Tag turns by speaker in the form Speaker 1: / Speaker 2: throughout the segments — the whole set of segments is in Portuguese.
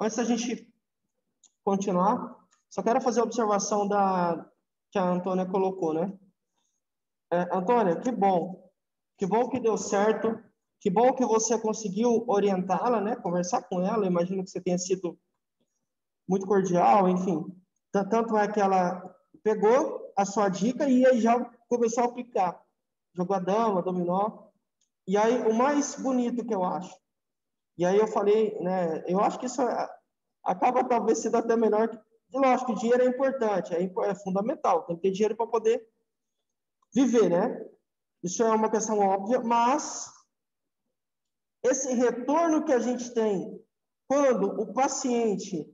Speaker 1: antes da gente continuar, só quero fazer a observação da que a Antônia colocou, né? É, Antônia, que bom. Que bom que deu certo. Que bom que você conseguiu orientá-la, né? Conversar com ela. Imagino que você tenha sido muito cordial, enfim. Tanto é que ela pegou a sua dica e aí já começou a aplicar. Jogou a dama, dominó. E aí, o mais bonito que eu acho. E aí eu falei, né? Eu acho que isso acaba talvez sendo até melhor. Que, lógico, dinheiro é importante, é, é fundamental. Tem que ter dinheiro para poder viver, né? Isso é uma questão óbvia, mas esse retorno que a gente tem quando o paciente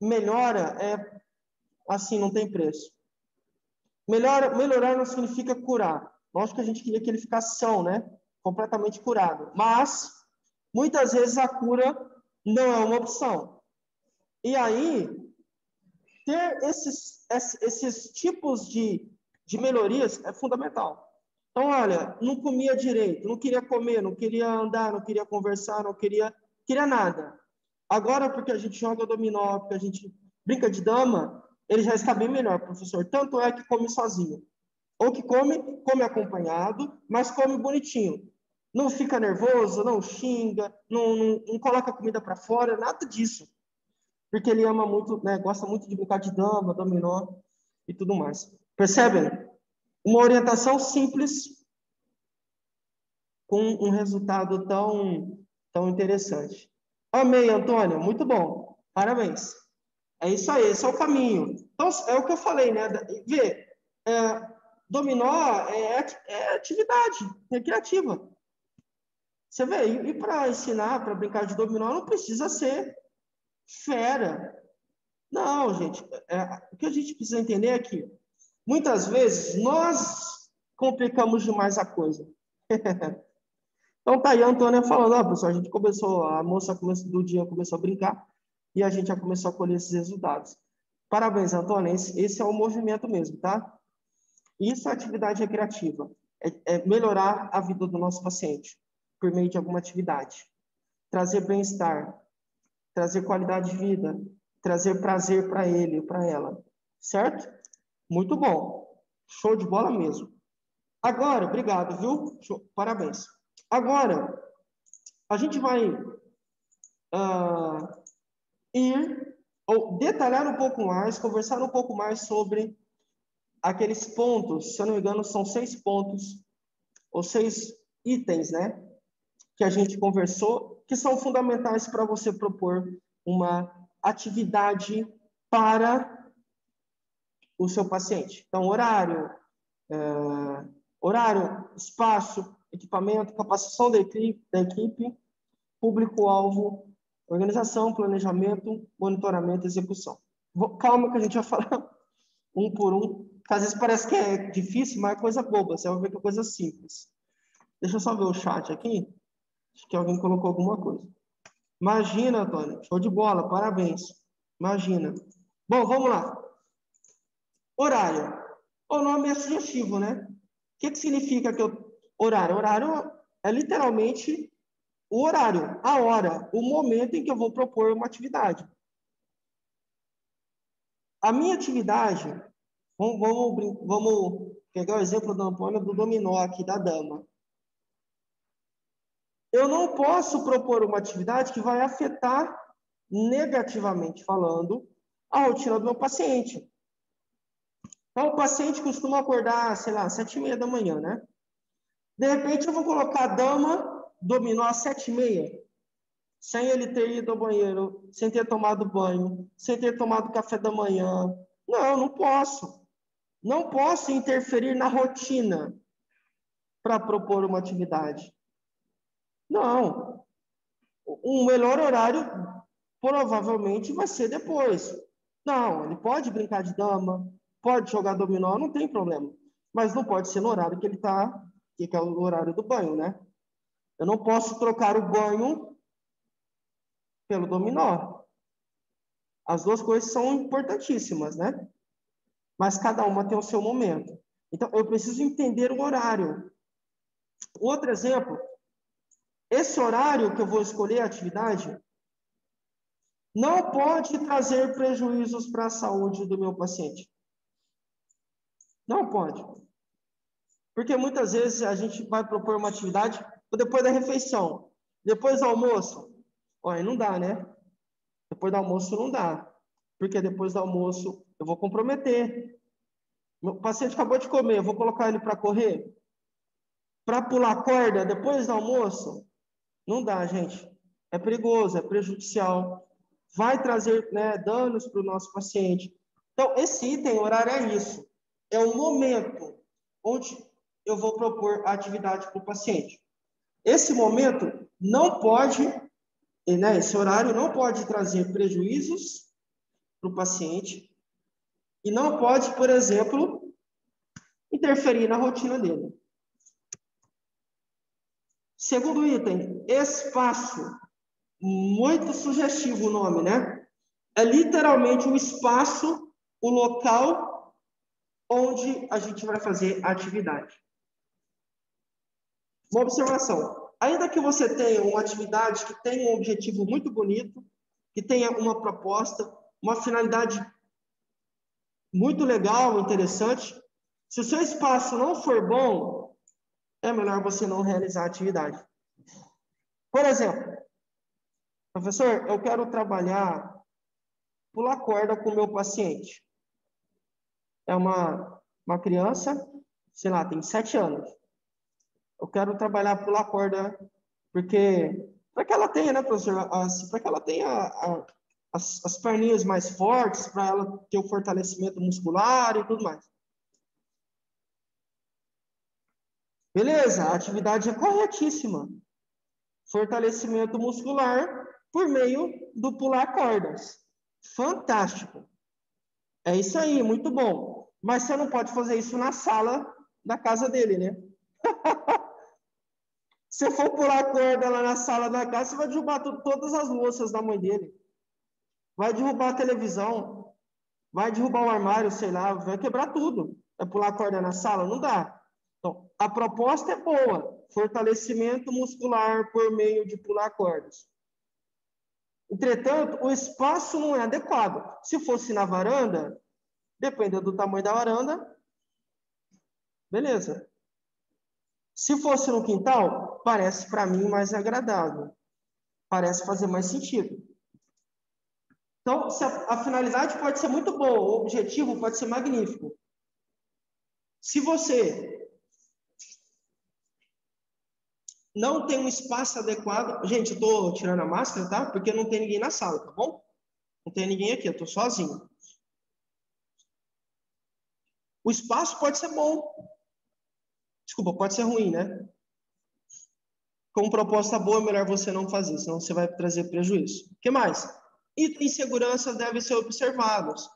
Speaker 1: melhora é assim, não tem preço. Melhora, melhorar não significa curar. Lógico que a gente queria que ele ficasse são, né? Completamente curado. Mas, muitas vezes, a cura não é uma opção. E aí, ter esses, esses tipos de, de melhorias é fundamental. Então, olha, não comia direito, não queria comer, não queria andar, não queria conversar, não queria, queria nada. Agora, porque a gente joga dominó, porque a gente brinca de dama, ele já está bem melhor, professor. Tanto é que come sozinho. Ou que come, come acompanhado, mas come bonitinho. Não fica nervoso, não xinga, não, não, não coloca comida para fora, nada disso. Porque ele ama muito, né, gosta muito de brincar de dama, dominó e tudo mais. Percebem? Uma orientação simples com um resultado tão, tão interessante. Amei, Antônio. Muito bom. Parabéns. É isso aí, esse é o caminho. Então, é o que eu falei, né? Vê, é, dominó é, é atividade recreativa. Você vê, e, e para ensinar, para brincar de dominó, não precisa ser fera. Não, gente. É, o que a gente precisa entender é que, muitas vezes, nós complicamos demais a coisa. então, tá aí a Antônia falando, ó, pessoal, a gente começou, a moça do dia começou a brincar, e a gente já começou a colher esses resultados. Parabéns, Antônio. Esse, esse é o movimento mesmo, tá? Isso é atividade recreativa. É, é melhorar a vida do nosso paciente por meio de alguma atividade. Trazer bem-estar, trazer qualidade de vida, trazer prazer para ele, para ela. Certo? Muito bom. Show de bola mesmo. Agora, obrigado, viu? Show, parabéns. Agora, a gente vai uh, ir ou detalhar um pouco mais, conversar um pouco mais sobre aqueles pontos, se eu não me engano, são seis pontos ou seis itens, né? Que a gente conversou, que são fundamentais para você propor uma atividade para o seu paciente. Então, horário, é, horário, espaço, equipamento, capacitação da equipe, da equipe público-alvo Organização, planejamento, monitoramento execução. Vou, calma que a gente vai falar um por um. Às vezes parece que é difícil, mas é coisa boba. Você vai ver que é coisa simples. Deixa eu só ver o chat aqui. Acho que alguém colocou alguma coisa. Imagina, Antônio. Show de bola. Parabéns. Imagina. Bom, vamos lá. Horário. O nome é sugestivo, né? O que, que significa que eu... horário? Horário é literalmente o horário, a hora, o momento em que eu vou propor uma atividade. A minha atividade, vamos, vamos, vamos pegar o exemplo da Antônia do dominó aqui da dama. Eu não posso propor uma atividade que vai afetar negativamente falando a rotina do meu paciente. Então, o paciente costuma acordar, sei lá, sete e meia da manhã, né? De repente, eu vou colocar a dama dominou às sete e meia, sem ele ter ido ao banheiro, sem ter tomado banho, sem ter tomado café da manhã. Não, não posso. Não posso interferir na rotina para propor uma atividade. Não. Um melhor horário provavelmente vai ser depois. Não, ele pode brincar de dama, pode jogar dominó, não tem problema. Mas não pode ser no horário que ele está, que é o horário do banho, né? Eu não posso trocar o banho pelo dominó. As duas coisas são importantíssimas, né? Mas cada uma tem o seu momento. Então, eu preciso entender o horário. Outro exemplo, esse horário que eu vou escolher a atividade, não pode trazer prejuízos para a saúde do meu paciente. Não pode. Porque muitas vezes a gente vai propor uma atividade depois da refeição, depois do almoço. Olha, não dá, né? Depois do almoço não dá. Porque depois do almoço eu vou comprometer. O paciente acabou de comer, eu vou colocar ele para correr? Para pular corda depois do almoço? Não dá, gente. É perigoso, é prejudicial. Vai trazer né, danos para o nosso paciente. Então, esse item horário é isso. É o momento onde eu vou propor a atividade para o paciente. Esse momento não pode, né, esse horário não pode trazer prejuízos para o paciente e não pode, por exemplo, interferir na rotina dele. Segundo item, espaço. Muito sugestivo o nome, né? É literalmente o espaço, o local onde a gente vai fazer a atividade. Uma observação. Ainda que você tenha uma atividade que tenha um objetivo muito bonito, que tenha uma proposta, uma finalidade muito legal, interessante, se o seu espaço não for bom, é melhor você não realizar a atividade. Por exemplo, professor, eu quero trabalhar pular corda com o meu paciente. É uma, uma criança, sei lá, tem sete anos. Eu quero trabalhar pular corda porque para que ela tenha, né, professor, para que ela tenha a, as, as perninhas mais fortes, para ela ter o fortalecimento muscular e tudo mais. Beleza, a atividade é corretíssima. Fortalecimento muscular por meio do pular cordas. Fantástico. É isso aí, muito bom. Mas você não pode fazer isso na sala da casa dele, né? Se for pular corda lá na sala da casa, você vai derrubar todas as louças da mãe dele. Vai derrubar a televisão. Vai derrubar o armário, sei lá. Vai quebrar tudo. É pular corda na sala? Não dá. Então, a proposta é boa, fortalecimento muscular por meio de pular cordas. Entretanto, o espaço não é adequado. Se fosse na varanda, dependendo do tamanho da varanda, beleza. Se fosse no quintal, parece para mim mais agradável. Parece fazer mais sentido. Então, a, a finalidade pode ser muito boa, o objetivo pode ser magnífico. Se você não tem um espaço adequado. Gente, eu estou tirando a máscara, tá? Porque não tem ninguém na sala, tá bom? Não tem ninguém aqui, eu estou sozinho. O espaço pode ser bom. Desculpa, pode ser ruim, né? Com proposta boa, é melhor você não fazer, senão você vai trazer prejuízo. O que mais? Itens de segurança devem ser observados.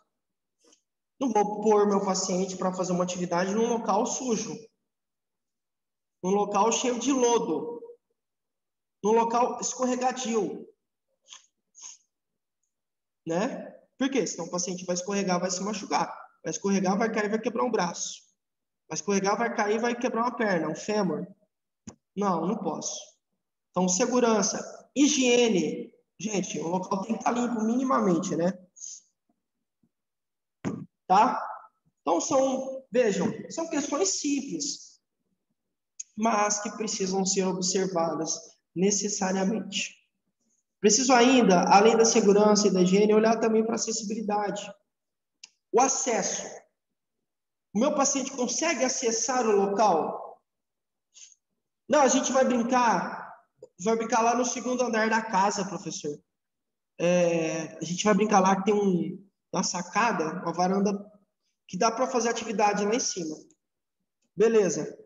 Speaker 1: Não vou pôr meu paciente para fazer uma atividade num local sujo num local cheio de lodo, num local escorregadio. Né? Por quê? Senão o paciente vai escorregar, vai se machucar. Vai escorregar, vai cair, vai quebrar um braço. Vai escorregar, vai cair, vai quebrar uma perna, um fêmur. Não, não posso. Então, segurança, higiene. Gente, o local tem que estar limpo minimamente, né? Tá? Então, são, vejam, são questões simples mas que precisam ser observadas necessariamente. Preciso ainda, além da segurança e da higiene, olhar também para a acessibilidade. O acesso. O meu paciente consegue acessar o local? Não, a gente vai brincar, vai brincar lá no segundo andar da casa, professor. É, a gente vai brincar lá que tem um, uma sacada, uma varanda que dá para fazer atividade lá em cima. Beleza.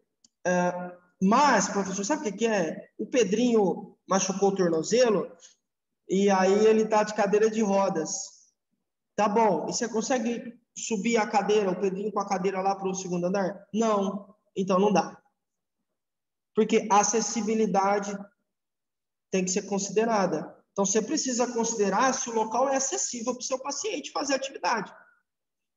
Speaker 1: É, mas, professor, sabe o que, é? O Pedrinho machucou o tornozelo e aí ele tá de cadeira de rodas. Tá bom. E você consegue subir a cadeira, o Pedrinho com a cadeira lá para o segundo andar? Não. Então não dá. Porque a acessibilidade tem que ser considerada. Então você precisa considerar se o local é acessível para o seu paciente fazer atividade.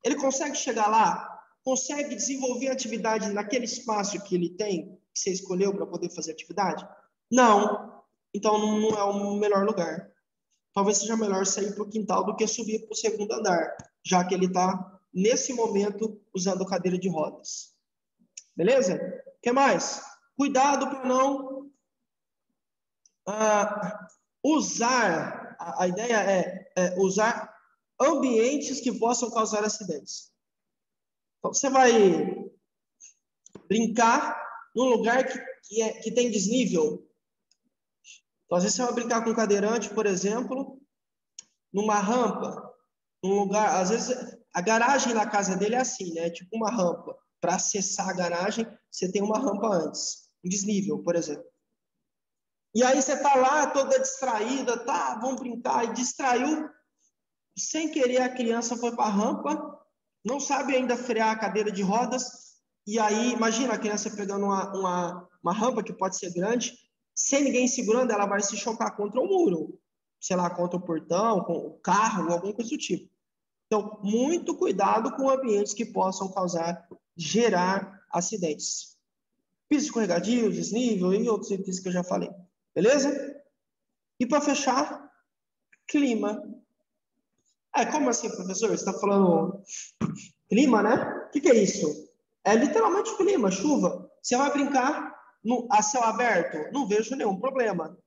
Speaker 1: Ele consegue chegar lá? Consegue desenvolver atividade naquele espaço que ele tem? Que você escolheu para poder fazer atividade? Não. Então não é o melhor lugar. talvez seja melhor sair para o quintal do que subir para o segundo andar, já que ele está, nesse momento, usando cadeira de rodas. Beleza? O que mais? Cuidado para não uh, usar, a, a ideia é, é, usar ambientes que possam causar acidentes. Então, você vai brincar num lugar que, que, é, que tem desnível. Então, às vezes você vai brincar com um cadeirante, por exemplo, numa rampa, num lugar, às vezes a garagem na casa dele é assim, né? Tipo uma rampa. Para acessar a garagem, você tem uma rampa antes, um desnível, por exemplo. E aí você tá lá toda distraída, tá, vamos brincar, e distraiu. Sem querer a criança foi para a rampa, não sabe ainda frear a cadeira de rodas, e aí imagina a criança pegando uma, uma, uma rampa que pode ser grande, sem ninguém segurando, ela vai se chocar contra o muro, sei lá, contra o portão, com o carro, alguma coisa do tipo. Então, muito cuidado com ambientes que possam causar, gerar acidentes. Piso escorregadio, desnível e outros itens que eu já falei. Beleza? E para fechar, clima. É, como assim, professor? Você está falando clima, né? O que, que, é isso? É literalmente clima, chuva. Você vai brincar no, a céu aberto? Não vejo nenhum problema.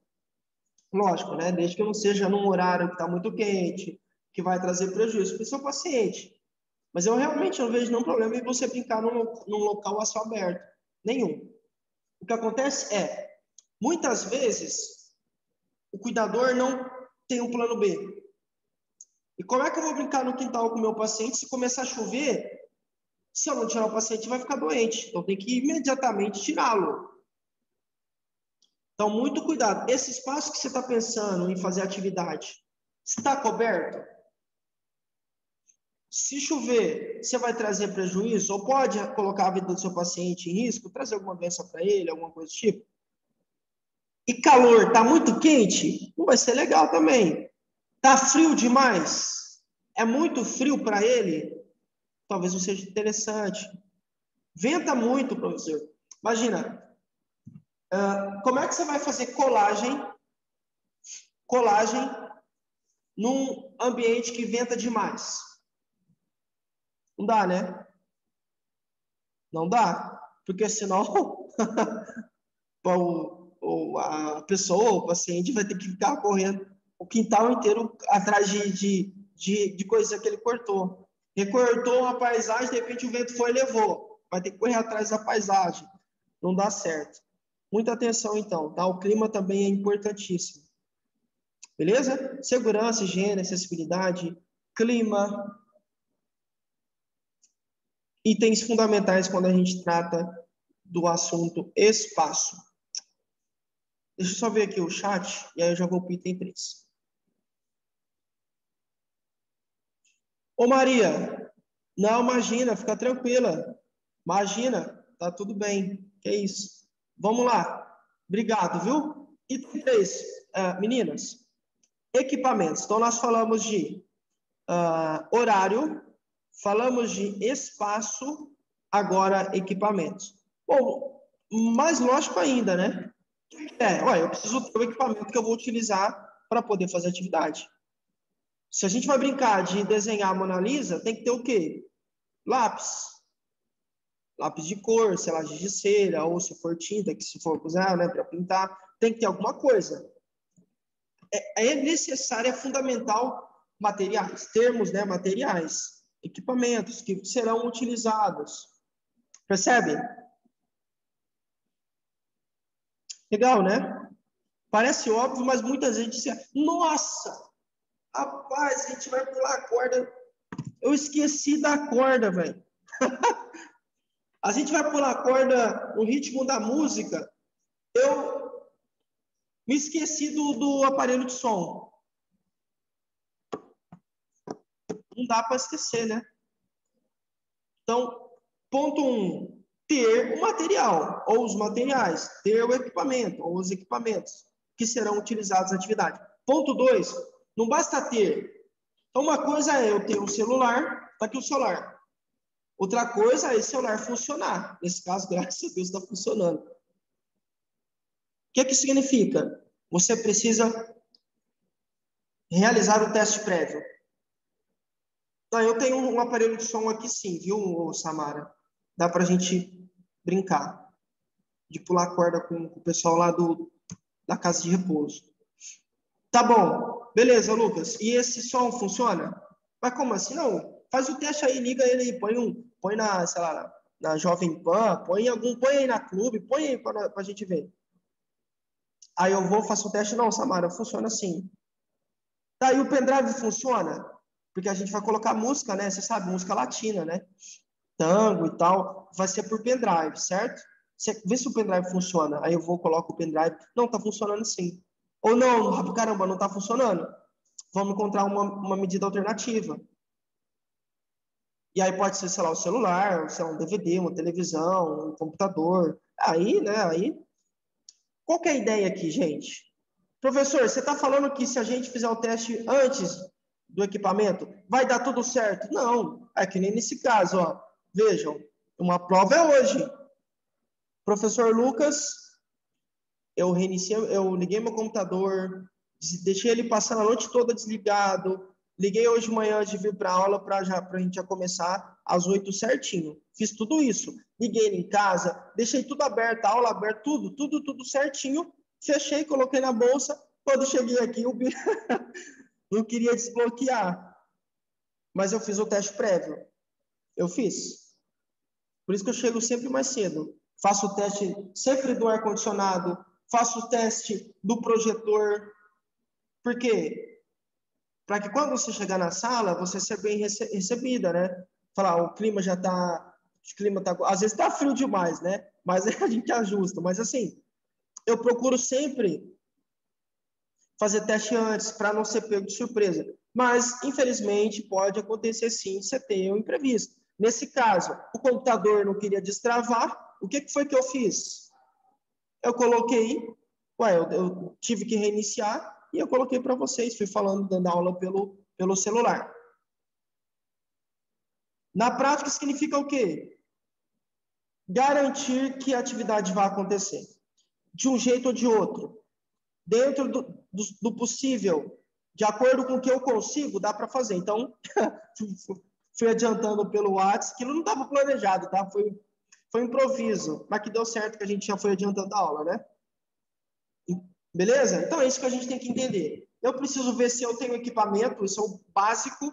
Speaker 1: Lógico, né? Desde que não seja num horário que está muito quente, que vai trazer prejuízo para o seu paciente. Mas eu realmente não vejo nenhum problema em você brincar num, num local a céu aberto. Nenhum. O que acontece é, Muitas vezes, o cuidador não tem um plano B. E como é que eu vou brincar no quintal com o meu paciente se começar a chover? Se eu não tirar o paciente, vai ficar doente. Então, tem que imediatamente tirá-lo. Então, muito cuidado. Esse espaço que você está pensando em fazer atividade, está coberto? Se chover, você vai trazer prejuízo? Ou pode colocar a vida do seu paciente em risco? Trazer alguma doença para ele, alguma coisa do tipo? e calor está muito quente, não vai ser legal também. Está frio demais, é muito frio para ele, talvez não seja interessante. Venta muito, professor. Imagina, uh, como é que você vai fazer colagem, colagem num ambiente que venta demais? Não dá, né? Não dá, porque senão ou a pessoa, o paciente, vai ter que ficar correndo o quintal inteiro atrás de, de, de, de coisas que ele cortou. Recortou uma paisagem, de repente o vento foi e levou. Vai ter que correr atrás da paisagem. Não dá certo. Muita atenção, então, tá? O clima também é importantíssimo. Beleza? Segurança, higiene, acessibilidade, clima. Itens fundamentais quando a gente trata do assunto espaço. Deixa eu só ver aqui o chat e aí eu já vou para o item 3. Ô Maria, não, imagina, fica tranquila. Imagina, tá tudo bem. Que é isso. Vamos lá. Obrigado, viu? Item 3, uh, meninas. Equipamentos. Então, nós falamos de uh, horário, falamos de espaço, agora equipamentos. Bom, mais lógico ainda, né? É, olha, eu preciso ter o equipamento que eu vou utilizar para poder fazer atividade. Se a gente vai brincar de desenhar a Mona Lisa, tem que ter o quê? Lápis. Lápis de cor, sei lá, de cera, ou se for tinta, que se for usar, né, para pintar, tem que ter alguma coisa. É, é necessário, é fundamental materiais, termos, né, materiais, equipamentos que serão utilizados. Percebe? Legal, né? Parece óbvio, mas muita gente diz assim, nossa, rapaz, a gente vai pular a corda. Eu esqueci da corda, velho. a gente vai pular a corda no ritmo da música. Eu me esqueci do, do aparelho de som. Não dá para esquecer, né? Então, ponto um, ter o material ou os materiais, ter o equipamento ou os equipamentos que serão utilizados na atividade. Ponto 2, não basta ter. Então, uma coisa é eu ter um celular, está aqui o celular. Outra coisa é esse celular funcionar. Nesse caso, graças a Deus, está funcionando. O que, é que significa? Você precisa realizar o teste prévio. Não, eu tenho um aparelho de som aqui sim, viu, Samara? Dá para a gente brincar. De pular corda com, com o pessoal lá do, da casa de repouso. Tá bom. Beleza, Lucas. E esse som funciona? Mas como assim? Não. Faz o teste aí, liga ele aí, põe, um, põe na, sei lá, na Jovem Pan, põe algum, põe aí na clube, põe aí para a gente ver. Aí eu vou, faço o teste. Não, Samara, funciona assim. Daí o pendrive funciona? Porque a gente vai colocar música, né? Você sabe, música latina, né? Tango e tal. Vai ser por pendrive, certo? Vê se o pendrive funciona. Aí eu vou, coloco o pendrive. Não, tá funcionando sim. Ou não, caramba, não tá funcionando. Vamos encontrar uma, uma medida alternativa. E aí pode ser, sei lá, o celular, sei lá, um DVD, uma televisão, um computador. Aí, né, aí... Qual é a ideia aqui, gente? Professor, você está falando que se a gente fizer o teste antes do equipamento, vai dar tudo certo? Não, é que nem nesse caso, ó. Vejam, uma prova é hoje. Professor Lucas, eu reiniciei, eu liguei meu computador, deixei ele passar a noite toda desligado, liguei hoje de manhã de vir para aula para a gente já começar às oito certinho. Fiz tudo isso. Liguei ele em casa, deixei tudo aberto, a aula aberta, tudo, tudo, tudo certinho. Fechei, coloquei na bolsa. Quando cheguei aqui, eu não queria desbloquear. Mas eu fiz o teste prévio. Eu fiz. Por isso que eu chego sempre mais cedo. Faço o teste sempre do ar-condicionado, faço o teste do projetor. Por quê? Para que quando você chegar na sala, você seja bem recebida, né? Falar, o clima já está, o clima tá, às vezes está frio demais, né? Mas a gente ajusta. Mas assim, eu procuro sempre fazer teste antes para não ser pego de surpresa. Mas, infelizmente, pode acontecer sim você ter um imprevisto. Nesse caso, o computador não queria destravar. O que, que foi que eu fiz? Eu coloquei, ué, eu, eu tive que reiniciar e eu coloquei para vocês, fui falando, dando aula pelo, pelo celular. Na prática, significa o quê? Garantir que a atividade vai acontecer de um jeito ou de outro, dentro do, do, do possível, de acordo com o que eu consigo, dá para fazer. Então, fui adiantando pelo WhatsApp, que não estava planejado, tá? Foi, foi improviso, mas que deu certo que a gente já foi adiantando a aula, né? Beleza? Então é isso que a gente tem que entender. Eu preciso ver se eu tenho equipamento, isso é o básico.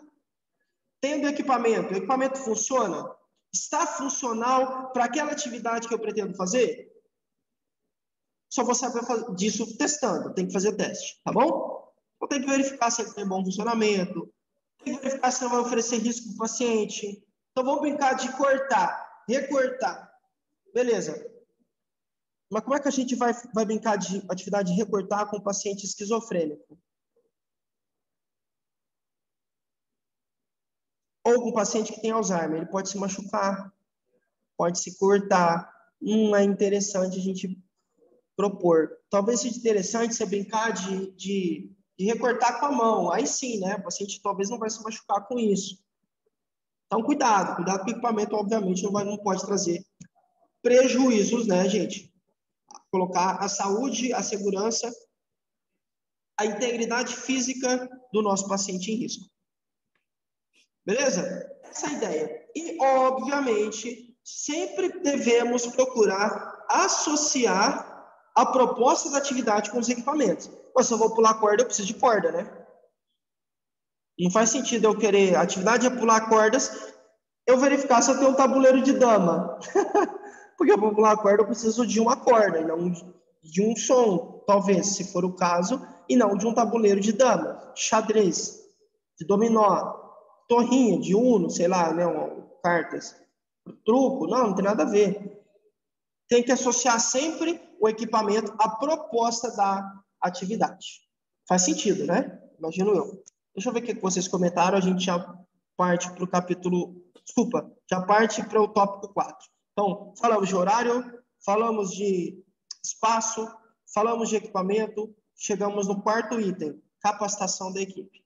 Speaker 1: Tendo equipamento, o equipamento funciona? Está funcional para aquela atividade que eu pretendo fazer? Só vou saber disso testando, tem que fazer teste, tá bom? Eu tenho que verificar se ele tem bom funcionamento, tem que verificar se não vai oferecer risco para o paciente. Então vamos brincar de cortar, recortar. Beleza. Mas como é que a gente vai, vai brincar de atividade de recortar com paciente esquizofrênico? Ou com paciente que tem Alzheimer, ele pode se machucar, pode se cortar. Hum, é interessante a gente propor. Talvez seja interessante você brincar de, de, de, recortar com a mão. Aí sim, né? O paciente talvez não vai se machucar com isso. Então, cuidado. Cuidado com o equipamento, obviamente, não, vai, não pode trazer prejuízos, né, gente? Colocar a saúde, a segurança, a integridade física do nosso paciente em risco. Beleza? Essa é a ideia. E, obviamente, sempre devemos procurar associar a proposta da atividade com os equipamentos. Mas se eu vou pular corda, eu preciso de corda, né? Não faz sentido eu querer. A atividade é pular cordas, eu verificar se eu tenho um tabuleiro de dama. Porque vou pular corda, eu preciso de uma corda, e não de um som, talvez, se for o caso, e não de um tabuleiro de dama, xadrez, de dominó, torrinha, de uno, sei lá, né, cartas, truco, não, não tem nada a ver. Tem que associar sempre o equipamento à proposta da atividade. Faz sentido, né? Imagino eu. Deixa eu ver o que vocês comentaram, a gente já parte para o capítulo. Desculpa, já parte para o tópico 4. Então, falamos de horário, falamos de espaço, falamos de equipamento, chegamos no quarto item, capacitação da equipe.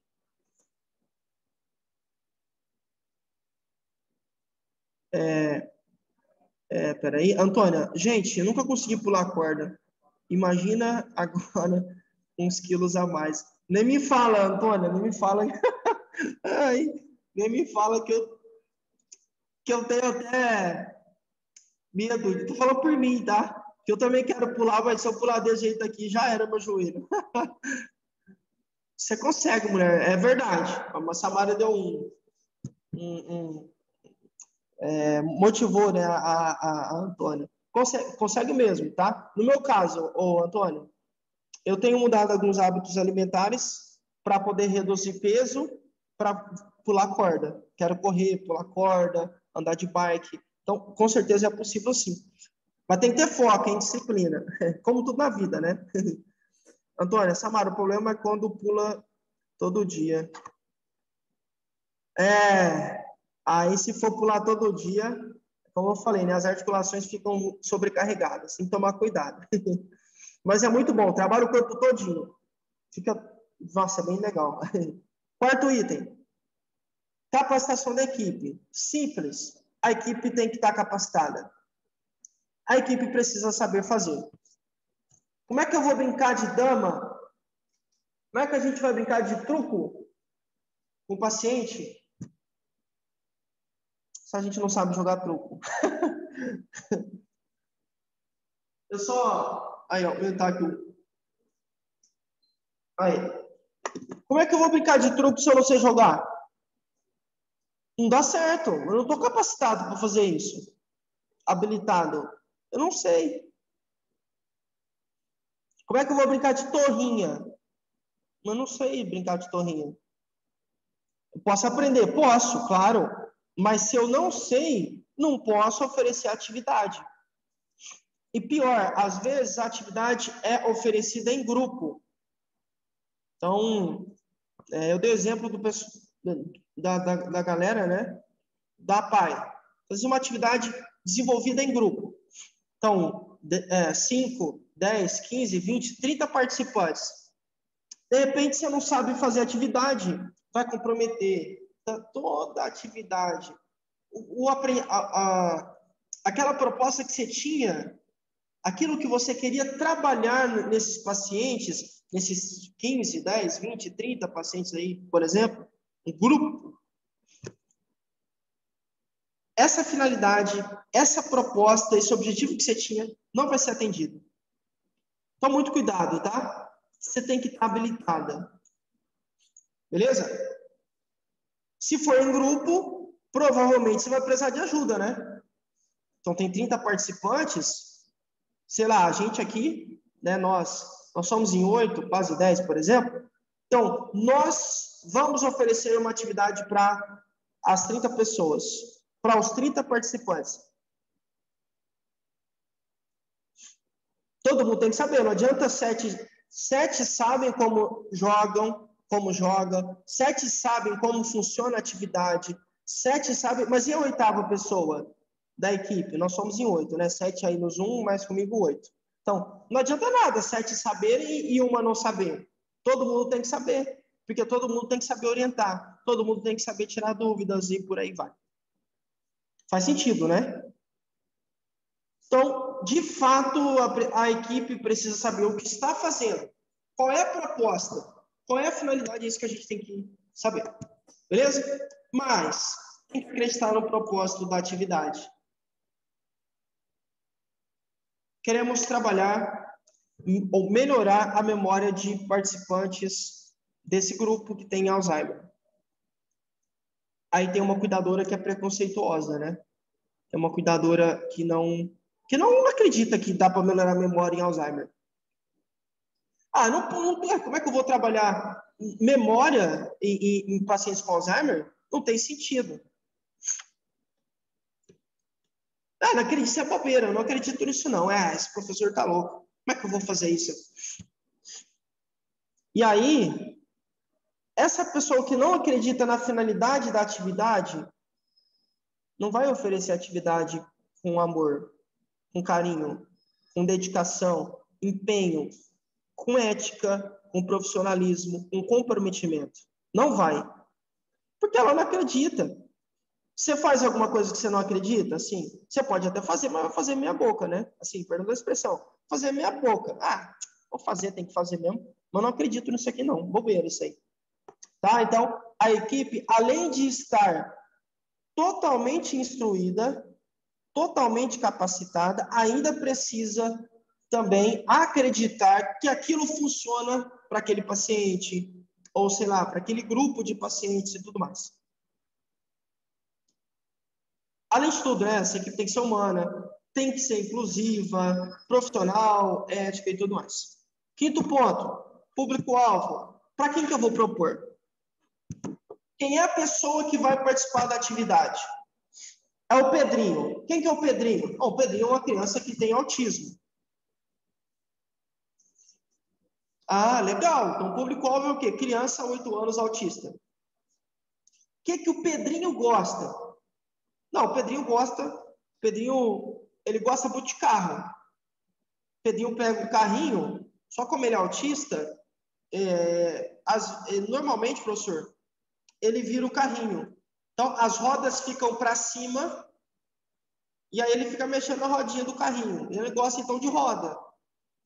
Speaker 1: É, é, peraí. Antônia, gente, eu nunca consegui pular a corda. Imagina agora uns quilos a mais. Nem me fala, Antônia, nem me fala. Ai, nem me fala que eu, que eu tenho até medo. Tô falando por mim, tá? Que eu também quero pular, mas se eu pular desse jeito aqui, já era meu joelho. Você consegue, mulher. É verdade. A Samara deu um, um, um é, motivou né, a, a, a Antônia. Consegue, consegue mesmo, tá? No meu caso, ô, Antônio, eu tenho mudado alguns hábitos alimentares para poder reduzir peso, para pular corda. Quero correr, pular corda, andar de bike. Então, com certeza é possível sim. Mas tem que ter foco em disciplina, como tudo na vida, né? Antônia, Samara, o problema é quando pula todo dia. É, aí se for pular todo dia, como eu falei, né, as articulações ficam sobrecarregadas, tem que tomar cuidado. Mas é muito bom, trabalha o corpo todinho. Fica, nossa, bem legal. Quarto item, capacitação da equipe. Simples, a equipe tem que estar capacitada. A equipe precisa saber fazer. Como é que eu vou brincar de dama? Como é que a gente vai brincar de truco com o paciente se a gente não sabe jogar truco? eu só. Aí, ó, aumentar aqui. Aí. Como é que eu vou brincar de truco se eu não sei jogar? Não dá certo. Eu não estou capacitado para fazer isso. Habilitado. Eu não sei. Como é que eu vou brincar de torrinha? Eu não sei brincar de torrinha. Eu posso aprender? Posso, claro. Mas se eu não sei, não posso oferecer atividade. E pior, às vezes a atividade é oferecida em grupo. Então, é, eu dei exemplo do, da, da, da galera, né? Da PAI. Fazer uma atividade desenvolvida em grupo. Então, 5, 10, 15, 20, 30 participantes. De repente, você não sabe fazer atividade, vai comprometer toda a atividade. O, o a, a, aquela proposta que você tinha, aquilo que você queria trabalhar nesses pacientes, nesses 15, 10, 20, 30 pacientes aí, por exemplo, um grupo, essa finalidade, essa proposta, esse objetivo que você tinha, não vai ser atendido. Então, muito cuidado, tá? Você tem que estar habilitada. Beleza? Se for em grupo, provavelmente você vai precisar de ajuda, né? Então, tem 30 participantes, sei lá, a gente aqui, né, nós, nós somos em 8, quase 10, por exemplo. Então, nós vamos oferecer uma atividade para as 30 pessoas, para os 30 participantes. Todo mundo tem que saber, não adianta sete, sete sabem como jogam, como joga, sete sabem como funciona a atividade, sete sabem, mas e a oitava pessoa da equipe? Nós somos em oito, né? Sete aí no Zoom, mais comigo oito. Então, não adianta nada sete saberem e uma não saber. Todo mundo tem que saber, porque todo mundo tem que saber orientar, todo mundo tem que saber tirar dúvidas e por aí vai. Faz sentido, né? Então, de fato, a, a, equipe precisa saber o que está fazendo. Qual é a proposta? Qual é a finalidade? É isso que a gente tem que saber. Beleza? Mas, tem que acreditar no propósito da atividade. Queremos trabalhar ou melhorar a memória de participantes desse grupo que tem Alzheimer. Aí tem uma cuidadora que é preconceituosa, né? É uma cuidadora que não que não acredita que dá para melhorar a memória em Alzheimer. Ah, não, não, como é que eu vou trabalhar memória em, em, em pacientes com Alzheimer? Não tem sentido. Ah, não acredito, isso é bobeira, eu não acredito nisso não. É, esse professor tá louco. Como é que eu vou fazer isso? E aí, essa pessoa que não acredita na finalidade da atividade, não vai oferecer atividade com amor, com carinho, com dedicação, empenho, com ética, com profissionalismo, com comprometimento. Não vai. Porque ela não acredita. Você faz alguma coisa que você não acredita? Assim, você pode até fazer, mas vai fazer meia boca, né? Assim, perdão a expressão. Fazer meia boca. Ah, vou fazer, tem que fazer mesmo. Mas não acredito nisso aqui, não. Ver isso aí. Tá? Então, a equipe, além de estar totalmente instruída, totalmente capacitada, ainda precisa também acreditar que aquilo funciona para aquele paciente, ou sei lá, para aquele grupo de pacientes e tudo mais. Além de tudo, né, essa equipe tem que ser humana, tem que ser inclusiva, profissional, ética e tudo mais. Quinto ponto, público-alvo. Para quem que eu vou propor? Quem é a pessoa que vai participar da atividade? É o Pedrinho. Quem que é o Pedrinho? Oh, o Pedrinho é uma criança que tem autismo. Ah, legal. Então, público-alvo é o quê? Criança, 8 anos, autista. O que, que o Pedrinho gosta? Não, o Pedrinho gosta. O Pedrinho, ele gosta muito de carro. O Pedrinho pega o carrinho, só como ele é autista, é, as, é, normalmente, professor, ele vira o carrinho. Então, as rodas ficam para cima e aí ele fica mexendo na rodinha do carrinho. Ele gosta, então, de roda.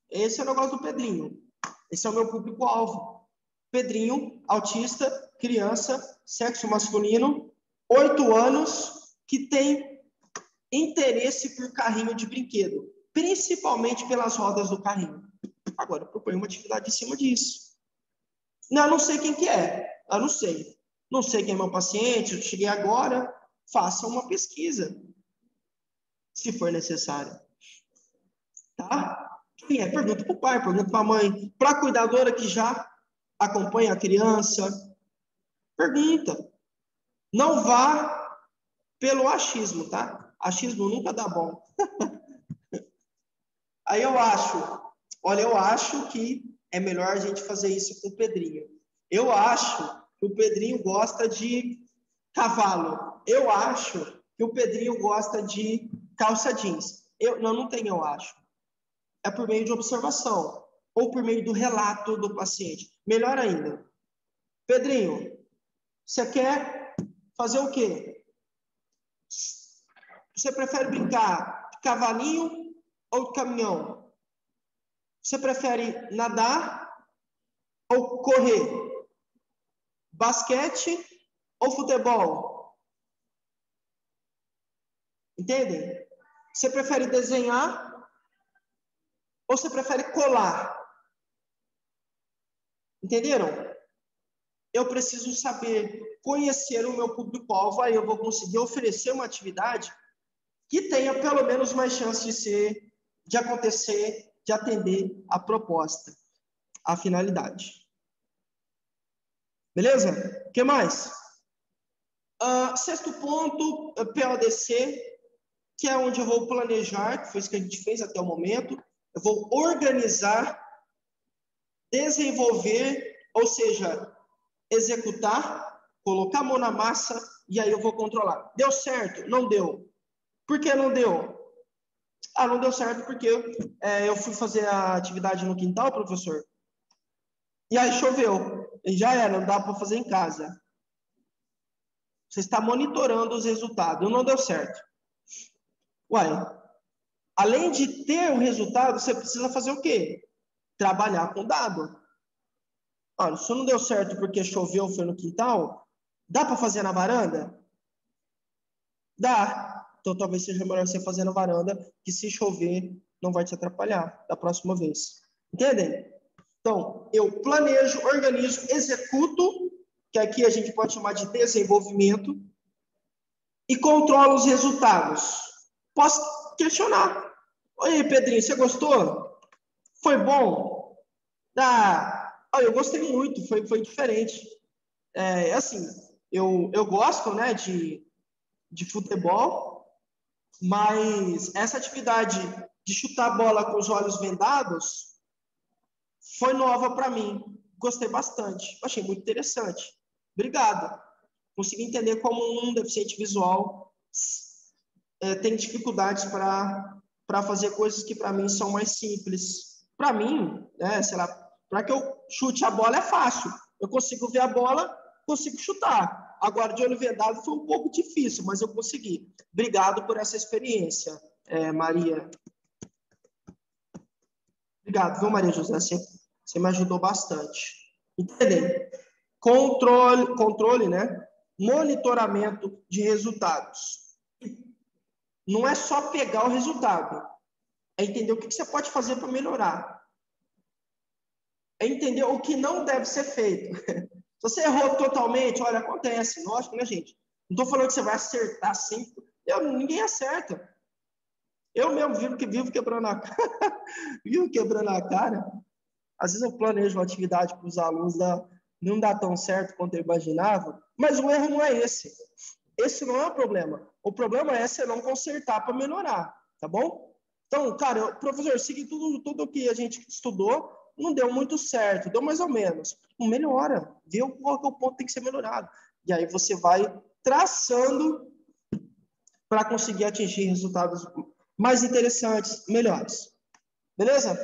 Speaker 1: Esse é o negócio do Pedrinho. Esse é o meu público-alvo. Pedrinho, autista, criança, sexo masculino, oito anos, que tem interesse por carrinho de brinquedo, principalmente pelas rodas do carrinho. Agora, eu proponho uma atividade em cima disso. Não, eu não sei quem que é. Eu não sei. Não sei quem é meu paciente, eu cheguei agora. Faça uma pesquisa, se for necessário. Tá? Quem é? Pergunta para o pai, pergunta para a mãe, para a cuidadora que já acompanha a criança. Pergunta. Não vá pelo achismo, tá? Achismo nunca dá bom. Aí eu acho, olha, eu acho que é melhor a gente fazer isso com o Pedrinho. Eu acho que o Pedrinho gosta de cavalo. Eu acho que o Pedrinho gosta de calça jeans. Eu não, não tem, eu acho é por meio de observação ou por meio do relato do paciente. Melhor ainda. Pedrinho, você quer fazer o quê? Você prefere brincar de cavalinho ou de caminhão? Você prefere nadar ou correr? Basquete ou futebol? Entendem? Você prefere desenhar ou você prefere colar? Entenderam? Eu preciso saber, conhecer o meu público-alvo, aí eu vou conseguir oferecer uma atividade que tenha pelo menos mais chance de ser, de acontecer, de atender a proposta, a finalidade. Beleza? O que mais? Uh, sexto ponto, PODC, que é onde eu vou planejar, que foi isso que a gente fez até o momento, eu vou organizar, desenvolver, ou seja, executar, colocar a mão na massa e aí eu vou controlar. Deu certo? Não deu. Por que não deu? Ah, não deu certo porque é, eu fui fazer a atividade no quintal, professor, e aí choveu. Já era, não dá para fazer em casa. Você está monitorando os resultados. Não deu certo. Uai, além de ter o resultado, você precisa fazer o quê? Trabalhar com dado. Olha, se não deu certo porque choveu, foi no quintal, dá para fazer na varanda? Dá. Então talvez seja melhor você fazer na varanda, que se chover, não vai te atrapalhar da próxima vez. Entendem? Então, eu planejo, organizo, executo, que aqui a gente pode chamar de desenvolvimento, e controlo os resultados. Posso questionar. Oi, Pedrinho, você gostou? Foi bom? Ah, eu gostei muito, foi, foi diferente. É, assim, eu, eu gosto né, de, de futebol, mas essa atividade de chutar a bola com os olhos vendados foi nova para mim. Gostei bastante, achei muito interessante. Obrigado. Consegui entender como um deficiente visual é, tem dificuldades para fazer coisas que para mim são mais simples. Para mim, né, sei lá, para que eu chute a bola é fácil. Eu consigo ver a bola, consigo chutar. Agora, de olho vendado foi um pouco difícil, mas eu consegui. Obrigado por essa experiência, é, Maria. Obrigado, viu, Maria José? Você Você me ajudou bastante. Entendem? Controle, controle, né? Monitoramento de resultados. Não é só pegar o resultado, é entender o que você pode fazer para melhorar. É entender o que não deve ser feito. Se você errou totalmente, olha, acontece, lógico, né, gente? Não estou falando que você vai acertar sempre. Eu, ninguém acerta. Eu mesmo vivo que vivo quebrando a cara. vivo quebrando a cara. Às vezes eu planejo uma atividade para os alunos, da, não dá tão certo quanto eu imaginava, mas o erro não é esse. Esse não é o problema. O problema é você não consertar para melhorar, tá bom? Então, cara, eu, professor, segui tudo, tudo que a gente estudou, não deu muito certo, deu mais ou menos. Melhora, vê qual que é o ponto que tem que ser melhorado. E aí você vai traçando para conseguir atingir resultados mais interessantes, melhores. Beleza?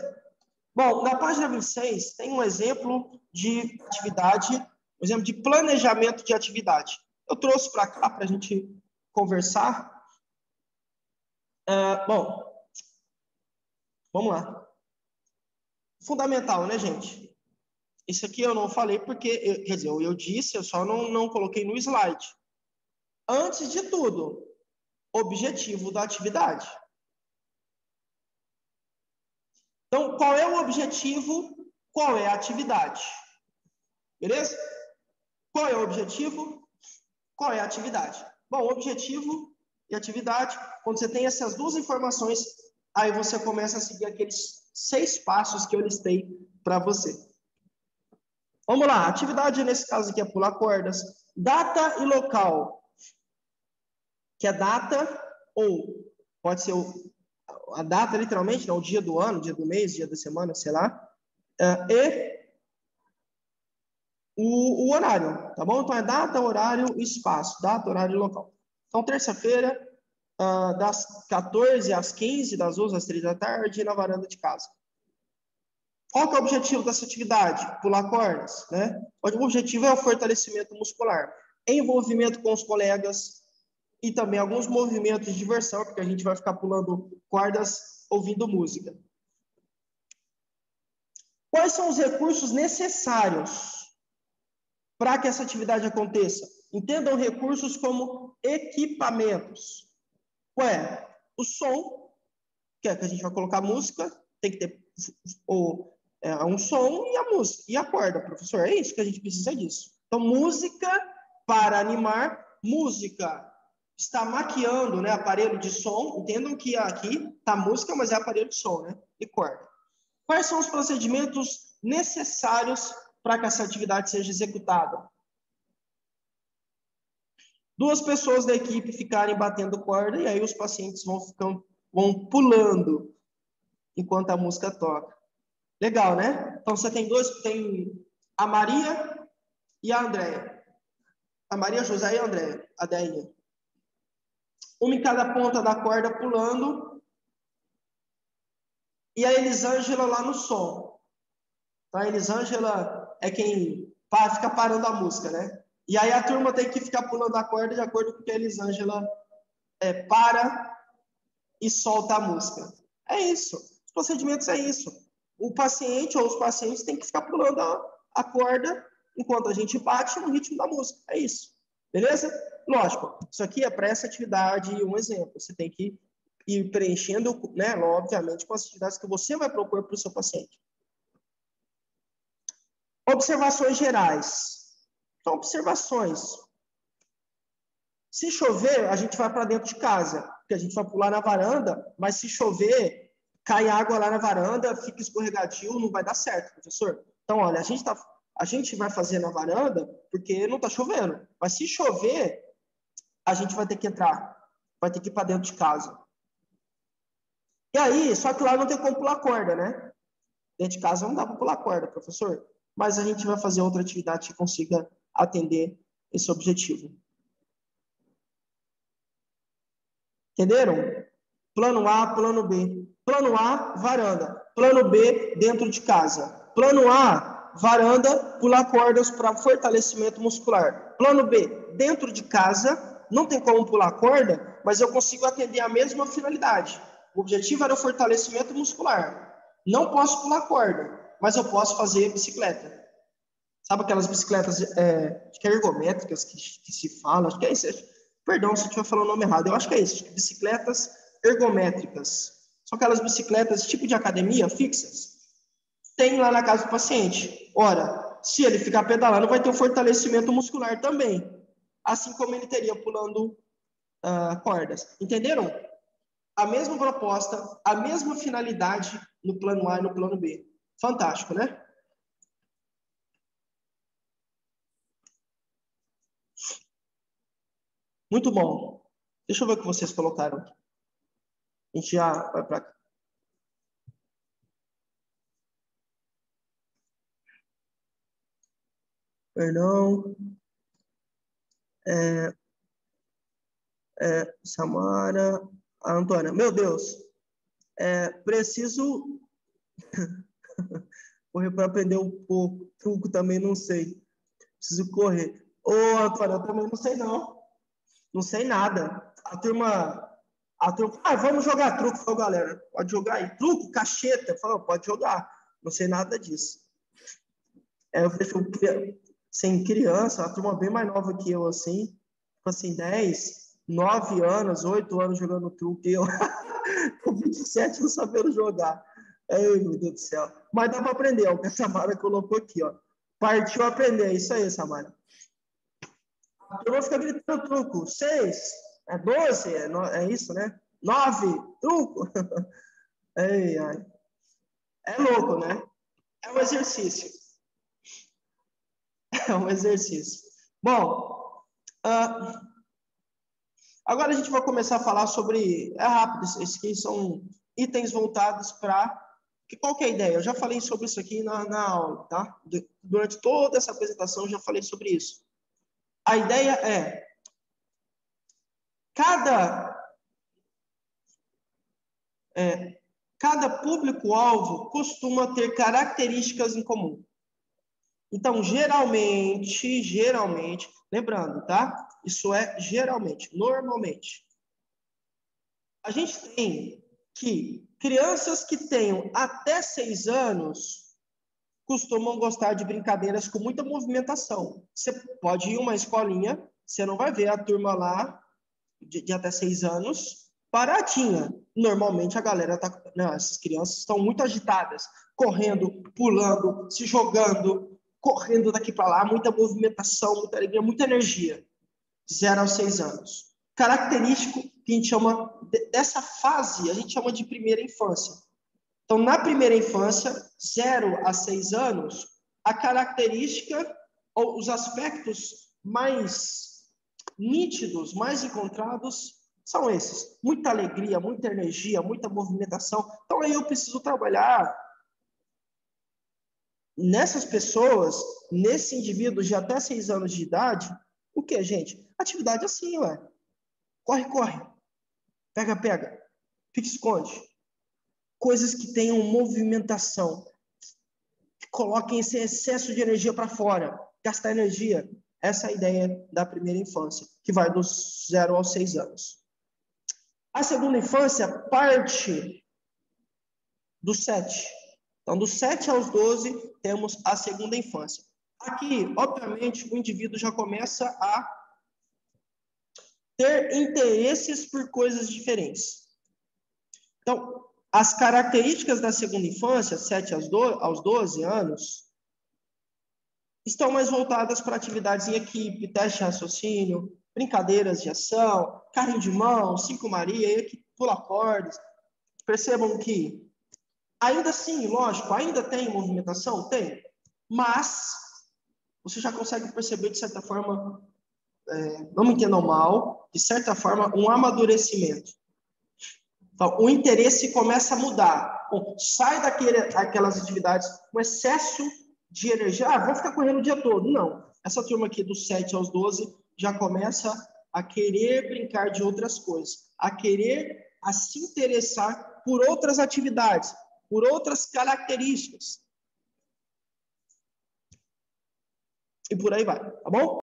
Speaker 1: Bom, na página 26 tem um exemplo de atividade, um exemplo de planejamento de atividade. Eu trouxe para cá para a gente conversar. Uh, bom, vamos lá. Fundamental, né, gente? Isso aqui eu não falei porque, quer dizer, eu, disse, eu só não, não coloquei no slide. Antes de tudo, objetivo da atividade. Então, qual é o objetivo? Qual é a atividade? Beleza? Qual é o objetivo? Qual é a atividade? Bom, objetivo e atividade, quando você tem essas duas informações, aí você começa a seguir aqueles seis passos que eu listei para você. Vamos lá, atividade nesse caso aqui é pular cordas, data e local, que é data ou pode ser o, a data literalmente, né, o dia do ano, dia do mês, dia da semana, sei lá, uh, e o, o, horário, tá bom? Então é data, horário espaço, data, horário e local. Então, terça-feira, uh, das 14 às 15, das 11 às 3 da tarde, na varanda de casa. Qual é o objetivo dessa atividade? Pular cordas, né? O objetivo é o fortalecimento muscular, envolvimento com os colegas e também alguns movimentos de diversão, porque a gente vai ficar pulando cordas ouvindo música. Quais são os recursos necessários para que essa atividade aconteça? Entendam recursos como equipamentos. Ué, o som, que é que a gente vai colocar música, tem que ter o, é, um som e a música, e a corda, professor. É isso que a gente precisa disso. Então, música para animar, música está maquiando, né, aparelho de som. Entendam que aqui está música, mas é aparelho de som, né? E corda. Quais são os procedimentos necessários para que essa atividade seja executada? Duas pessoas da equipe ficarem batendo corda e aí os pacientes vão ficando, vão pulando enquanto a música toca. Legal, né? Então você tem dois, tem a Maria e a Andréia. A Maria José e a Andréia, a Deinha. Uma em cada ponta da corda pulando. E a Elisângela lá no som. Então, a Elisângela é quem fica parando a música, né? E aí a turma tem que ficar pulando a corda de acordo com o que a Elisângela é, para e solta a música. É isso. Os procedimentos é isso o paciente ou os pacientes têm que ficar pulando a, a corda enquanto a gente bate no ritmo da música. É isso. Beleza? Lógico, isso aqui é para essa atividade um exemplo. Você tem que ir preenchendo, né, obviamente, com as atividades que você vai propor para o seu paciente. Observações gerais. Então, observações. Se chover, a gente vai para dentro de casa, porque a gente vai pular na varanda, mas se chover, cai água lá na varanda, fica escorregadio, não vai dar certo, professor. Então, olha, a gente, tá, a gente vai fazer na varanda porque não está chovendo. Mas se chover, a gente vai ter que entrar, vai ter que ir para dentro de casa. E aí, só que lá não tem como pular corda, né? Dentro de casa não dá para pular corda, professor. Mas a gente vai fazer outra atividade que consiga atender esse objetivo. Entenderam? Plano A, plano B. Plano A, varanda. Plano B, dentro de casa. Plano A, varanda, pular cordas para fortalecimento muscular. Plano B, dentro de casa, não tem como pular corda, mas eu consigo atender a mesma finalidade. O objetivo era o fortalecimento muscular. Não posso pular corda, mas eu posso fazer bicicleta. Sabe aquelas bicicletas é, que é ergométricas que, que se fala? Acho que é isso. Perdão se eu estiver falando o nome errado. Eu acho que é isso. Bicicletas ergométricas. São aquelas bicicletas tipo de academia, fixas. Tem lá na casa do paciente. Ora, se ele ficar pedalando, vai ter um fortalecimento muscular também. Assim como ele teria pulando uh, cordas. Entenderam? A mesma proposta, a mesma finalidade no plano A e no plano B. Fantástico, né? Muito bom. Deixa eu ver o que vocês colocaram. A gente já vai para Perdão. É, é, Samara, a Antônia. Meu Deus, é, preciso correr para aprender um pouco. Truco também não sei. Preciso correr. Ô, Antônia, eu também não sei não. Não sei nada. A turma a turma, ah, vamos jogar truco. Falou, galera, pode jogar aí. Truco, cacheta. Falou, pode jogar. Não sei nada disso. É, eu vejo sem criança, a turma bem mais nova que eu, assim. Tipo assim, 10, 9 anos, 8 anos jogando truco. E eu, com 27 não sabendo jogar. Ai, meu Deus do céu. Mas dá para aprender, ó. O que a Samara colocou aqui, ó. Partiu aprender. É isso aí, Samara. A turma fica gritando truco. 6, é 12, é, no, é isso, né? 9, truco. ai, ai. É louco, né? É um exercício. É um exercício. Bom, uh, agora a gente vai começar a falar sobre. É rápido, esses aqui são itens voltados para. Qual que é a ideia? Eu já falei sobre isso aqui na, na aula, tá? Durante toda essa apresentação, eu já falei sobre isso. A ideia é cada é, cada público-alvo costuma ter características em comum. Então, geralmente, geralmente, lembrando, tá? Isso é geralmente, normalmente. A gente tem que crianças que tenham até seis anos costumam gostar de brincadeiras com muita movimentação. Você pode ir uma escolinha, você não vai ver a turma lá de, de até seis anos baratinha. Normalmente a galera tá, não, né, essas crianças estão muito agitadas, correndo, pulando, se jogando, correndo daqui para lá, muita movimentação, muita alegria, muita energia. Zero aos seis anos. Característico que a gente chama dessa fase, a gente chama de primeira infância. Então, na primeira infância, zero a seis anos, a característica ou os aspectos mais nítidos, mais encontrados são esses: muita alegria, muita energia, muita movimentação. Então, aí eu preciso trabalhar nessas pessoas, nesse indivíduo de até seis anos de idade, o que, gente? Atividade assim, ué. Corre, corre. Pega, pega. Fica, esconde. Coisas que tenham movimentação. Que coloquem esse excesso de energia para fora. Gastar energia. Essa é a ideia da primeira infância, que vai dos zero aos seis anos. A segunda infância parte dos sete então, dos 7 aos 12, temos a segunda infância. Aqui, obviamente, o indivíduo já começa a ter interesses por coisas diferentes. Então, as características da segunda infância, 7 aos 12 anos, estão mais voltadas para atividades em equipe, teste de raciocínio, brincadeiras de ação, carrinho de mão, cinco Maria, pula cordas. Percebam que Ainda assim, lógico, ainda tem movimentação? Tem. Mas você já consegue perceber, de certa forma, é, não me entendam mal, de certa forma, um amadurecimento. Então, o interesse começa a mudar. Bom, sai daquele, daquelas atividades com excesso de energia. Ah, vou ficar correndo o dia todo. Não. Essa turma aqui dos 7 aos 12 já começa a querer brincar de outras coisas, a querer a se interessar por outras atividades, por outras características. E por aí vai, tá bom?